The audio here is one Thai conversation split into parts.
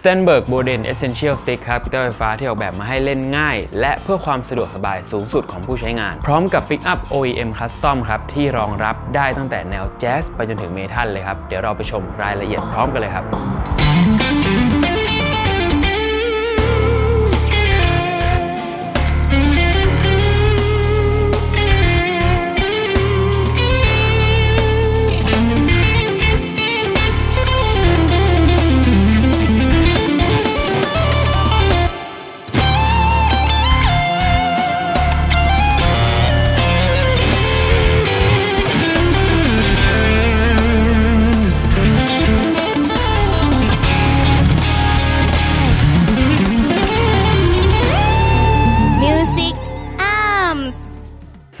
Stenberg Boden Essential Stick ครับกีตาร์ไฟฟ้าที่ออกแบบมาให้เล่นง่าย และเพื่อความสะดวกสบายสูงสุดของผู้ใช้งาน พร้อมกับ Pickup OEM Custom ครับ ที่รองรับได้ตั้งแต่แนวแจ๊สไปจนถึงเมทัลเลยครับ เดี๋ยวเราไปชมรายละเอียดพร้อมกันเลยครับ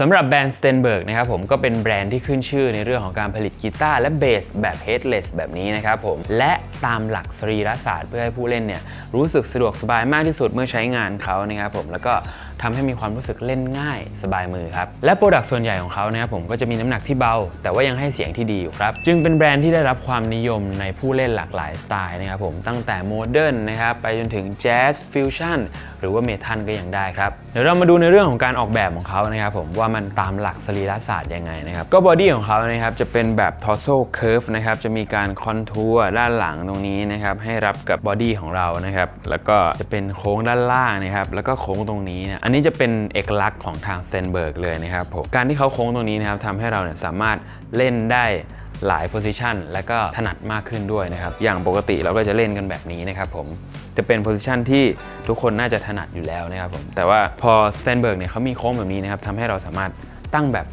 ำหรับแบรนด์ Strandberg นะครับผมก็เป็นแบรนด์ที่ขึ้นชื่อในเรื่องของการผลิตกีตาร์และเบสแบบ headless แบบนี้นะครับผมและตามหลักสรีรศาสตร์เพื่อให้ผู้เล่นเนี่ยรู้สึกสะดวกสบายมากที่สุดเมื่อใช้งานเขานะครับผมแล้วก็ทำให้มีความรู้สึกเล่นง่ายสบายมือครับ และ product ส่วนใหญ่ของเขานะครับผมก็จะมีน้ำหนักที่เบา แต่ว่ายังให้เสียงที่ดีอยู่ครับ จึงเป็นแบรนด์ที่ได้รับความนิยมในผู้เล่นหลากหลายสไตล์นะครับผมตั้งแต่ modern นะครับไปจนถึง jazz fusionหรือว่า metal ก็ยังได้ครับเดี๋ยวเรามาดูในเรื่องของการออกแบบของเขานะครับผมว่ามันตามหลักสรีรศาสตร์ยังไงนะครับก็ body ของเขานะครับจะเป็นแบบ torso curve นะครับจะมีการ contour ด้านหลังตรงนี้นะครับให้รับกับ body ของเรานะครับแล้วก็จะเป็นโค้งด้านล่างนะครับแล้วก็โค้งตรงนี้นี่ยอันนี้จะเป็นเอกลักษณ์ของทาง Strandberg เลยนะครับผมการที่เขาโค้งตรงนี้นะครับทำให้เราเนี่ยสามารถเล่นได้ หลาย position และก็ถนัดมากขึ้นด้วยนะครับ อย่างปกติเราก็จะเล่นกันแบบนี้นะครับผม จะเป็น position ที่ทุกคนน่าจะถนัดอยู่แล้วนะครับผม แต่ว่าพอ Strandberg เนี่ยเขามีโค้งแบบนี้นะครับทำให้เราสามารถตั้งแบบ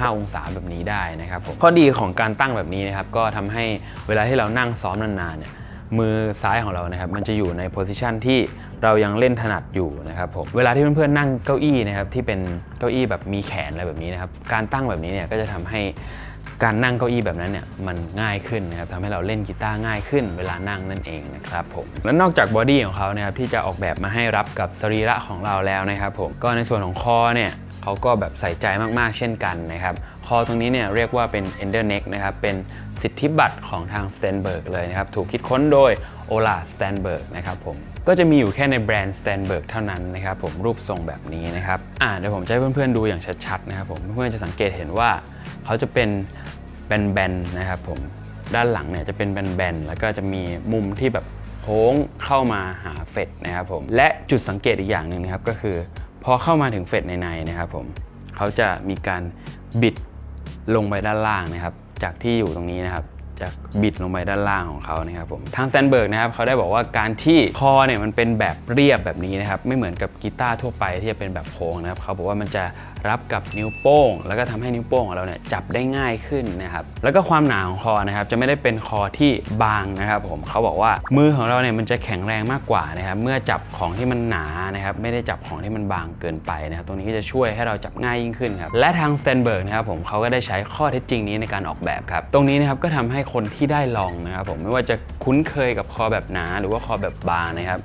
45 องศาแบบนี้ได้นะครับผมข้อดีของการตั้งแบบนี้นะครับ ก็ทำให้เวลาที่เรานั่งซ้อมนานๆเนี่ยมือซ้ายของเรานะครับ มันจะอยู่ใน position ที่เรายังเล่นถนัดอยู่นะครับผมเวลาที่เพื่อนๆนั่งเก้าอี้นะครับที่เป็นเก้าอี้แบบมีแขนอะไรแบบนี้นะครับ การตั้งแบบนี้เนี่ยก็จะทำให้ การนั่งเก้าอี้แบบนั้นเนี่ยมันง่ายขึ้นนะครับทำให้เราเล่นกีตาร์ง่ายขึ้นเวลานั่งนั่นเองนะครับผมและนอกจาก body ของเขานะครับที่จะออกแบบมาให้รับกับสรีระของเราแล้วนะครับผมก็ในส่วนของคอเนี่ยเขาก็แบบใส่ใจมากๆ เช่นกันนะครับ คอตรงนี้เนี่ยเรียกว่าเป็น ender neck นะครับ เป็นสิทธิบัตรของทาง Stenberg เลยนะครับ ถูกคิดค้นโดย Ola Stenberg นะครับผมก็จะมีอยู่แค่ในแบรนด์ Stenberg เท่านั้นนะครับผมรูปทรงแบบนี้นะครับอ่าเดี๋ยวผมจะให้เพื่อนๆดูอย่างชัดๆนะครับผมเพื่อนๆจะสังเกตเห็นว่าเขาจะเป็นแบนๆนะครับผมด้านหลังเนี่ยจะเป็นแบนๆแล้วก็จะมีมุมที่แบบโค้งเข้ามาหาเฟดนะครับผมและจุดสังเกตอีกอย่างหนึ่งนะครับก็คือ พอเข้ามาถึงเฟดในๆนะครับผมเขาจะมีการบิดลงไปด้านล่างนะครับ จากที่อยู่ตรงนี้นะครับ จะบิดลงไปด้านล่างของเขานะครับผมทางแซนเบิร์กนะครับเขาได้บอกว่าการที่คอเนี่ยมันเป็นแบบเรียบแบบนี้นะครับไม่เหมือนกับกีตาร์ทั่วไปที่จะเป็นแบบโค้งนะครับเขาบอกว่ามันจะ รับกับนิ้วโป้ง แล้วก็ทำให้นิ้วโป้งของเราเนี่ยจับได้ง่ายขึ้นนะครับแล้วก็ความหนาของคอนะครับจะไม่ได้เป็นคอที่บางนะครับผมเขาบอกว่ามือของเราเนี่ยมันจะแข็งแรงมากกว่านะครับเมื่อจับของที่มันหนานะครับไม่ได้จับคอที่มันบางเกินไปนะครับตรงนี้ก็จะช่วยให้เราจับง่ายยิ่งขึ้นครับและทาง Strandberg นะครับผมเขาก็ได้ใช้ข้อเท็จจริงนี้ในการออกแบบครับตรงนี้นะครับก็ทำให้คนที่ได้ลองนะครับผมไม่ว่าจะคุ้นเคยกับคอแบบหนาหรือว่าคอแบบบางนะครับ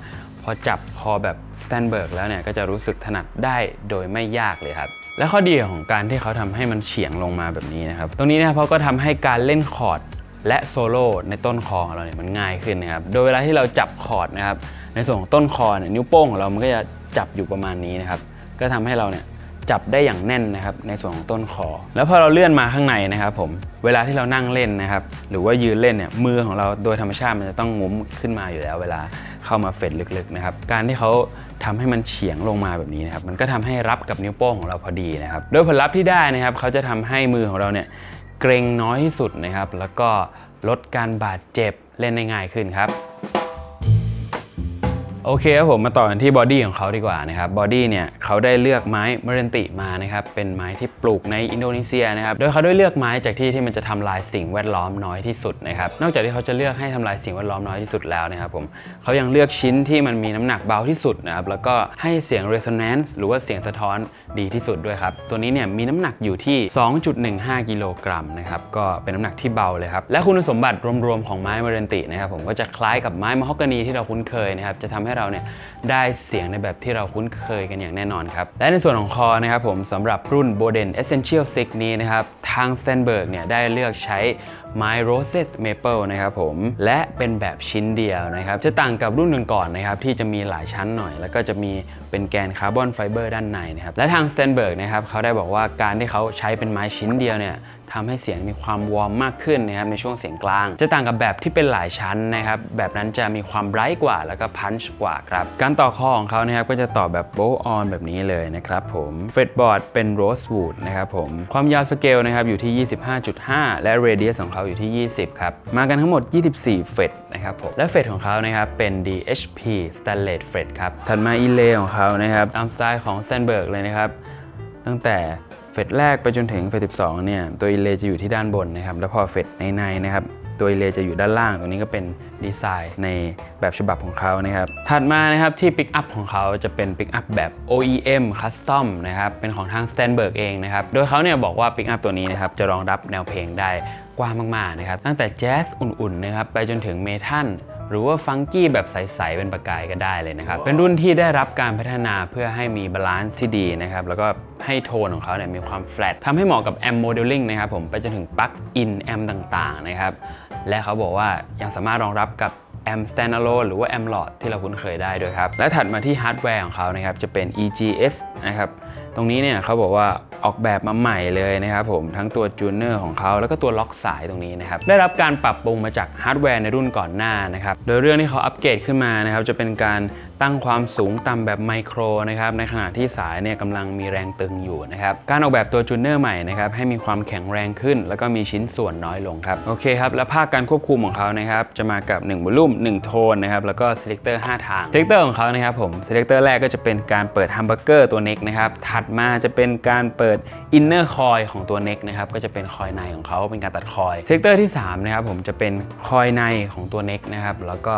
พอจับคอแบบ Strandberg แล้วเนี่ยก็จะรู้สึกถนัดได้โดยไม่ยากเลยครับ และข้อดีของการที่เขาทำให้มันเฉียงลงมาแบบนี้นะครับ ตรงนี้นะครับเขาก็ทำให้การเล่นคอร์ดและโซโล่ในต้นคอของเราเนี่ยมันง่ายขึ้นนะครับ โดยเวลาที่เราจับคอร์ดนะครับในส่วนของต้นคอเนี่ยนิ้วโป้งของเรามันก็จะจับอยู่ประมาณนี้นะครับ ก็ทำให้เราเนี่ย จับได้อย่างแน่นนะครับในส่วนของต้นคอ แล้วพอเราเลื่อนมาข้างในนะครับผมเวลาที่เรานั่งเล่นนะครับหรือว่ายืนเล่นเนี่ยมือของเราโดยธรรมชาติมันจะต้องงุ้มขึ้นมาอยู่แล้ว เวลาเข้ามาเฟดลึกๆนะครับการที่เขาทำให้มันเฉียงลงมาแบบนี้นะครับมันก็ทำให้รับกับนิ้วโป้งของเราพอดีนะครับโดยผลลัพธ์ที่ได้นะครับเขาจะทำให้มือของเราเนี่ยเกรงน้อยที่สุดนะครับแล้วก็ลดการบาดเจ็บเล่นได้ง่ายขึ้นครับ โอเคครับผมมาต่อกันที่ body ของเขาดีกว่านะครับ body เนี่ยเขาได้เลือกไม้ Meranti มานะครับเป็นไม้ที่ปลูกในอินโดนีเซียนะครับโดยเขาได้เลือกไม้จากที่ที่มันจะทำลายสิ่งแวดล้อมน้อยที่สุดนะครับนอกจากที่เขาจะเลือกให้ทำลายสิ่งแวดล้อมน้อยที่สุดแล้วนะครับผมเขายังเลือกชิ้นที่มันมีน้ำหนักเบาที่สุดนะครับแล้วก็ให้เสียง resonance หรือว่าเสียงสะท้อนดีที่สุดด้วยครับตัวนี้เนี่ยมีน้ำหนักอยู่ที่ 2.15 กิโลกรัมนะครับก็เป็นน้ำหนักที่เบาเลยครับและคุณสมบัติรวมๆของไม้ Meranti นะครับผมก็จะคล้ายกับไม้มะฮอกกานีที่เราคุ้นเคยนะครับจะทำให้เราเนี่ยได้เสียงในแบบที่เราคุ้นเคยกันอย่างแน่นอนครับ และในส่วนของคอนะครับผมสำหรับรุ่น Boden Essential 6 นี้นะครับ ทาง Stenberg เนี่ยได้เลือกใช้ ไม้ Roasted Maple นะครับผมและเป็นแบบชิ้นเดียวนะครับจะต่างกับรุ่นก่อนๆนะครับที่จะมีหลายชั้นหน่อย แล้วก็จะมีเป็นแกน carbon fiber ด้านในนะครับและทาง Stenberg นะครับเขาได้บอกว่าการที่เขาใช้เป็นไม้ชิ้นเดียวเนี่ยทำให้เสียงมีความ warm มากขึ้นนะครับในช่วงเสียงกลาง จะต่างกับแบบที่เป็นหลายชั้นนะครับแบบนั้นจะมีความ bright กว่าแล้วก็ punch กว่าครับการต่อคอของเขานะครับก็จะต่อแบบ bolt-on แบบนี้เลยนะครับผม fretboard เป็น rosewood นะครับผมความยาวสเกลนะครับอยู่ที่ 25.5 และ radius ของเขาอยู่ที่ 20 ครับ มากันทั้งหมด 24 fret นะครับผม และ fret ของเขานะครับเป็น DHP Stainless Fret ครับ ถัดมา inlay ของเขานะครับตามสไตล์ของ Strandberg เลยนะครับ ตั้งแต่ fret แรกไปจนถึง fret 12 เนี่ย ตัว inlay จะอยู่ที่ด้านบนนะครับ แล้วพอ fret ในๆนะครับตัว inlay จะอยู่ด้านล่าง ตรงนี้ก็เป็นดีไซน์ในแบบฉบับของเขานะครับ ถัดมานะครับที่ปิกอัพของเขาจะเป็นปิกอัพแบบ OEM Custom นะครับ เป็นของทาง Strandberg เองนะครับ โดยเขาเนี่ยบอกว่าปิกอัพตัวนี้นะครับจะรองรับแนวเพลงได้ กว้างมากๆนะครับตั้งแต่แจ๊สอุ่นๆนะครับไปจนถึง metal หรือว่า funky แบบใส ๆ เป็นประกายก็ได้เลยนะครับ เป็นรุ่นที่ได้รับการพัฒนาเพื่อให้มี balance ที่ดีนะครับ แล้วก็ให้โทนของเขาเนี่ยมีความแฟลตทำให้เหมาะกับ amp modeling นะครับผมไปจนถึง plugin amp ต่าง ๆ นะครับ และเขาบอกว่ายังสามารถรองรับกับแอม standalone หรือว่า amp หลอดที่เราคุ้นเคยได้ด้วยครับ และถัดมาที่ฮาร์ดแวร์ของเขานะครับ จะเป็น EGS นะครับ ตรงนี้เนี่ยเขาบอกว่าออกแบบมาใหม่เลยนะครับผมทั้งตัว tuner ของเขาแล้วก็ตัวล็อกสายตรงนี้นะครับได้รับการปรับปรุงมาจากฮาร์ดแวร์ในรุ่นก่อนหน้านะครับโดยเรื่องที่เขาอัปเกรดขึ้นมานะครับจะเป็นการตั้งความสูงต่ำแบบไมโครนะครับในขณะที่สายเนี่ยกำลังมีแรงตึงอยู่นะครับการออกแบบตัว tuner ใหม่นะครับให้มีความแข็งแรงขึ้น แล้วก็มีชิ้นส่วนน้อยลงครับโอเคครับและภาคการควบคุมของเขานะครับจะมากับ1 volume 1โทนนะครับแล้วก็ selector 5ทาง selector ของเขานะครับผม selector แรกก็จะเป็นการเปิด humbucker ตัว neck นะครับถัดมาจะเป็นการเปิด inner coil ของตัว neck นะครับก็จะเป็นคอยในของเขาเป็นการตัด coil selector ที่3นะครับผมจะเป็นคอยในของตัว neck นะครับแล้วก็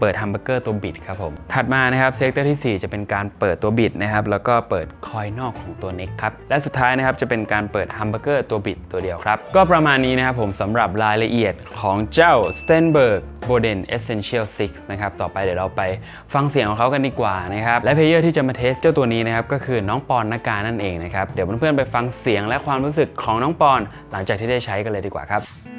เปิด humbucker ตัว bridge ครับผม ถัดมานะครับ selector ที่ 4 จะเป็นการเปิดตัว bridge นะครับแล้วก็เปิดคอยนอกของตัว neck ครับและสุดท้ายนะครับจะเป็นการเปิด humbucker ตัว bridge ตัวเดียวครับ ก็ประมาณนี้นะครับผมสำหรับรายละเอียดของเจ้า Strandberg Boden Essential 6 นะครับ ต่อไปเดี๋ยวเราไปฟังเสียงของเขากันดีกว่านะครับ และ player ที่จะมา test เจ้าตัวนี้นะครับ ก็คือน้องปอนนักการนั่นเองนะครับ เดี๋ยวเพื่อนๆไปฟังเสียงและความรู้สึกของน้องปอน หลังจากที่ได้ใช้กันเลยดีกว่าครับ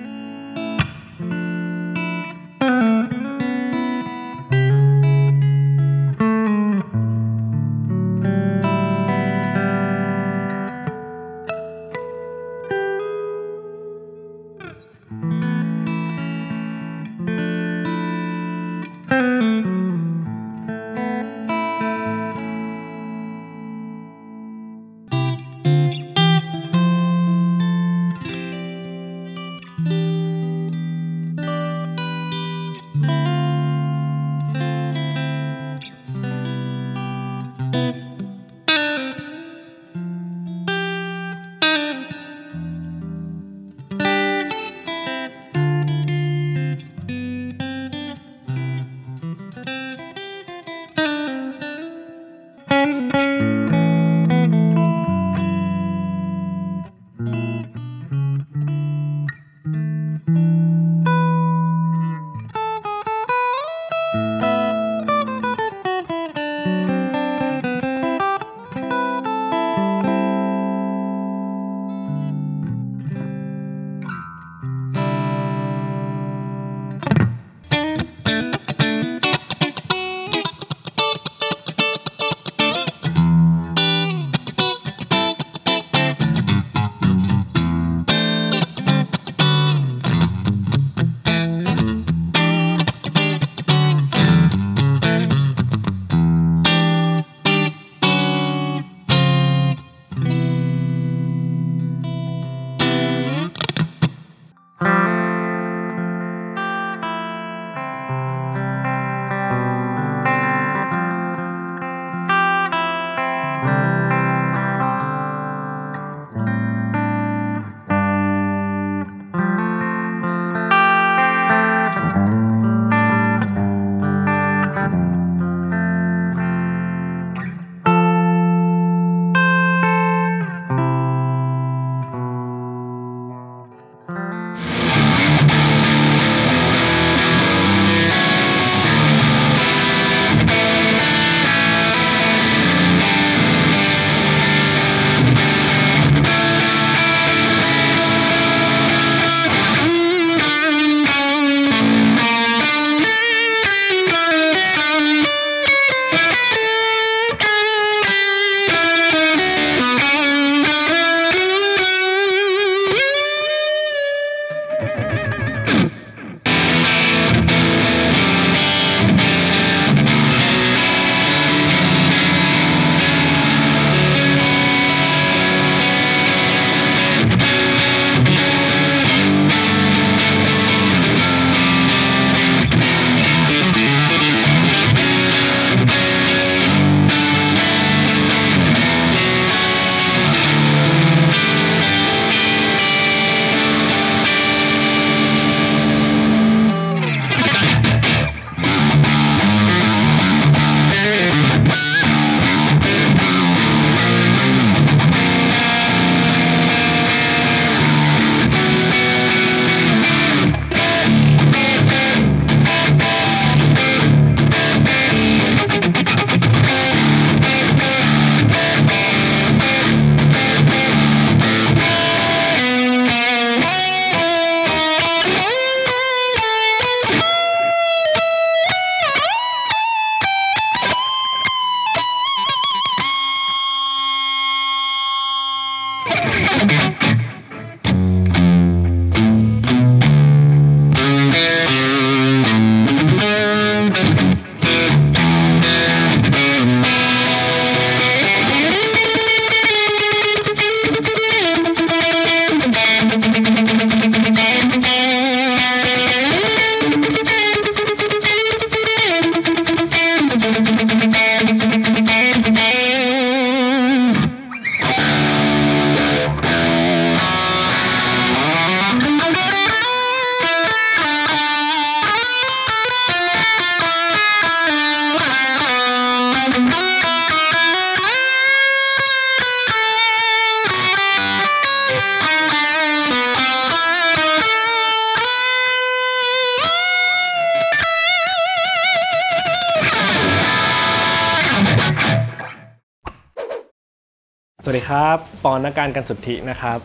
ครับปอนนักการกันสุทธินะครับ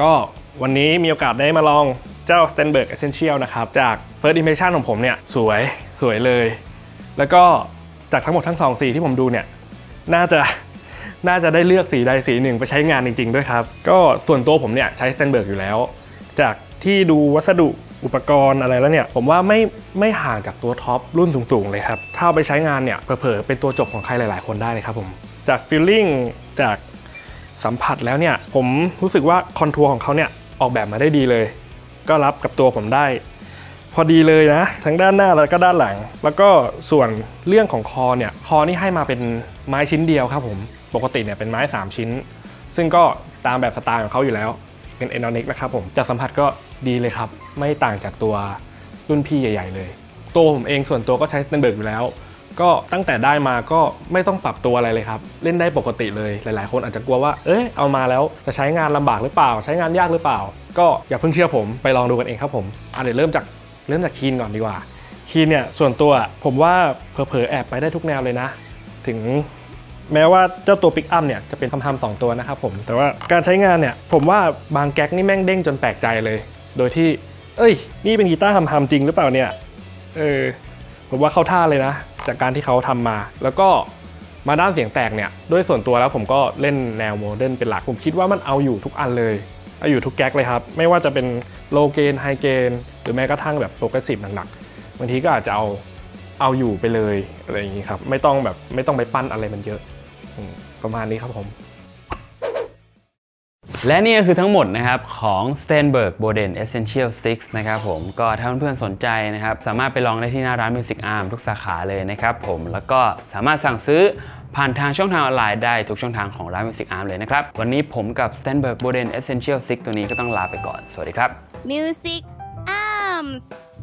ก็วันนี้มีโอกาสได้มาลองเจ้า Stenberg Essential นะครับ จาก First Impression ของผมเนี่ยสวยสวยเลย แล้วก็จากทั้งหมดทั้งสองสีที่ผมดูเนี่ยน่าจะน่าจะได้เลือกสีใดสีหนึ่งไปใช้งานจริง ๆ ด้วยครับ ก็ส่วนตัวผมเนี่ยใช้ Stenberg อยู่แล้ว จากที่ดูวัสดุอุปกรณ์อะไรแล้วเนี่ย ผมว่าไม่ไม่ห่างจากตัวท็อปรุ่นสูง ๆ เลยครับ ถ้าเอาไปใช้งานเนี่ยเผลอๆเป็นตัวจบของใครหลาย ๆ คนได้เลยครับผม จาก feeling จาก สัมผัสแล้วเนี่ยผมรู้สึกว่า contour ของเขาเนี่ยออกแบบมาได้ดีเลย ก็รับกับตัวผมได้ พอดีเลยนะ ทั้งด้านหน้าแล้วก็ด้านหลัง แล้วก็ส่วนเรื่องของคอเนี่ยคอนี่ให้มาเป็นไม้ชิ้นเดียวครับผมปกติเนี่ยเป็นไม้ 3 ชิ้น ซึ่งก็ตามแบบสไตล์ของเขาอยู่แล้วเป็น ergonomic นะครับผมจากสัมผัสก็ดีเลยครับ ไม่ต่างจากตัวรุ่นพี่ใหญ่ ๆ เลย ตัวผมเองส่วนตัวก็ใช้ Strandberg อยู่แล้ว ก็ตั้งแต่ได้มาก็ไม่ต้องปรับตัวอะไรเลยครับ เล่นได้ปกติเลยหลาย ๆ คนอาจจะกลัวว่า เอ้ยเอามาแล้วจะใช้งานลำบากหรือเปล่า ใช้งานยากหรือเปล่า ก็อย่าเพิ่งเชื่อผมไปลองดูกันเองครับผมอะเดี๋ยวเริ่มจากเริ่มจากคีนก่อนดีกว่า คีนเนี่ยส่วนตัวผมว่าเผลอๆแอบไปได้ทุกแนวเลยนะ ถึงแม้ว่าเจ้าตัวปิกอัพเนี่ยจะเป็นคำทำสองตัวนะครับผม แต่ว่าการใช้งานเนี่ยผมว่าบางแก๊กนี่แม่งเด้งจนแปลกใจเลย โดยที่ เอ้ย นี่เป็นกีตาร์ทำทำจริงหรือเปล่าเนี่ย เออ ผมว่าเข้าท่าเลยนะ จากการที่เขาทำมา แล้วก็มาด้านเสียงแตกเนี่ยด้วยส่วนตัวแล้วผมก็เล่นแนว modern เป็นหลักผมคิดว่ามันเอาอยู่ทุกอันเลยเอาอยู่ทุกแก๊กเลยครับ ไม่ว่าจะเป็น low gain high gain หรือแม้กระทั่งแบบ progressive หนักๆบางทีก็อาจจะเอาเอาอยู่ไปเลยอะไรอย่างนี้ครับ ไม่ต้องแบบไม่ต้องไปปั้นอะไรมันเยอะประมาณนี้ครับผม และนี่ก็คือทั้งหมดนะครับของ Stenberg Boden Essential 6 นะครับผมก็ถ้าเพื่อนๆสนใจนะครับสามารถไปลองได้ที่หน้าร้าน Music Arm ทุกสาขาเลยนะครับผมแล้วก็สามารถสั่งซื้อผ่านทางช่องทางออนไลน์ได้ทุกช่องทางของร้าน Music Arm เลยนะครับ วันนี้ผมกับ Stenberg Boden Essential 6 ตัวนี้ก็ต้องลาไปก่อน สวัสดีครับ Music Arms